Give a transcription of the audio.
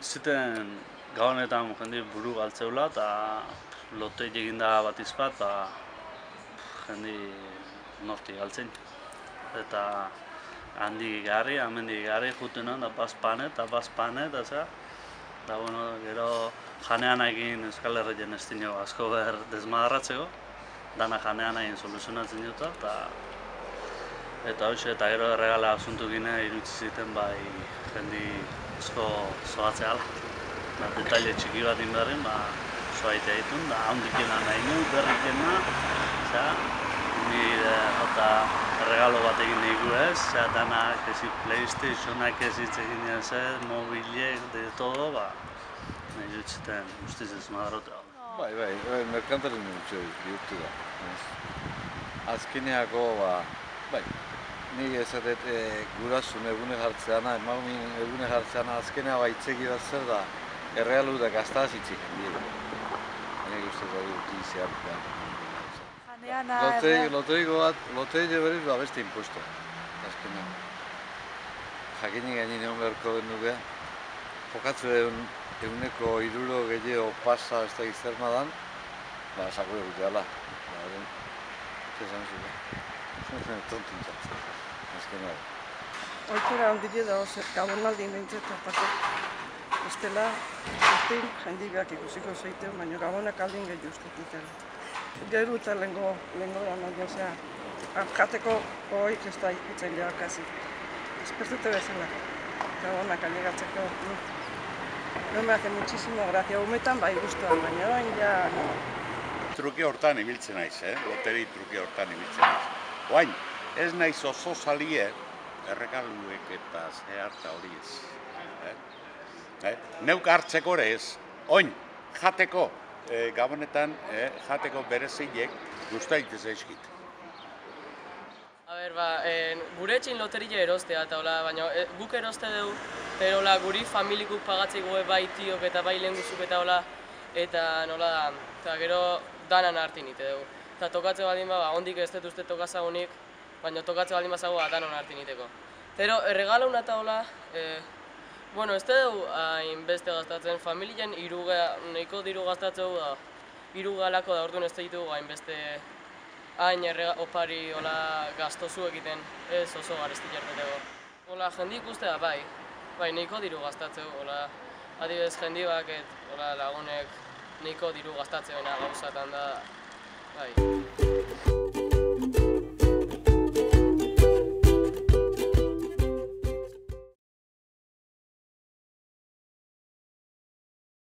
Ne irutziten gaonetan jende buru galtzeula eta lote egin da bat izpat, ba, jende norti galtzen. Eta handi garri, amendi garri juten hon, da baz pane, eta baz pane, eta zera. Da, bueno, gero janean egin Euskal Herrien ez dino asko behar desmadarratzeko, dana janean egin soluzionatzen dut, eta eta hoxe, eta gero erregala asuntu gine irutzi ziten bai jendi asko zoatzea ala. Ba, detaile txiki bat inberrin, ba, zoaitea ditun, da handikena nahi nu, berrikena, zera, ni eta regalo bat egin dugu ez, zera danak, ezi Playstationak ez hitz egin ez mobilek, de todo, ba, nahi jutziten guztiz ez madarrotea. Bai, bai, bai, merkantarin dutxe bihurtu da. ez. Azkeneako, ba, bai, ni ezatet e, gurasun egune jartzeana, emagumin egune jartzeana azkenea baitzeki bat zer da, errealu da gaztaz itzik. Nik uste da dut iziak da. Janeana, Lotegi, lotegi bat, lotegi berriz ba beste impuesto, azkenean. Jakinik gainin egon beharko den nuke, jokatzu egun, eguneko iruro gehiago pasa ez da izerma dan, ba, sako egute ala. Ba, eren, ez esan zuen. Tontuntzat, azkenean. oitura handile da, gabonaldi nintzet, aparte. Bestela, urtein jendiak ikusiko zeiten, baina gabonak aldin gehi ustetik. Geru eta lengo, lengo da nahi, osea, jateko hoik ez da ikutzen ja kasi. Espertute bezala, gabonak alegatzeko. No me hace muchísimo gracia, umetan bai guztuan, baina orain ja, no. truke hortan ibiltzen naiz, eh? loteri truke hortan ibiltzen naiz. Oain, ez naiz oso salie erregaluek eta zeharta hori ez. Eh? Eh? Neuk hartzeko ere ez, oin, jateko, eh, gabonetan eh, jateko berezilek guzta egitez eskit. A ber, ba, en, gure etxin loteria erostea, eta hola, baina e, guk eroste dugu, pero hola, guri familikuk pagatzeko bai tiok eta bai lehen eta hola, eta nola da, eta gero danan hartin ite dugu. Eta tokatze baldin ba, ba, ondik ez dut uste tokazagunik, baina tokatze baldin bazago, ba, danon hartin iteko. Pero, erregala una eta hola, e, bueno, ez dugu hain beste gastatzen, familien iruga, nahiko diru gastatzeu da, irugalako da orduan ez ditugu hain beste hain errega opari hola gastozu egiten, ez oso garesti jarteteko. Hola, jendi ikustea bai, bai, nahiko diru gastatzeu, hola, adibidez jendi baket, hola, lagunek nahiko diru gastatzea gauzatan da, は。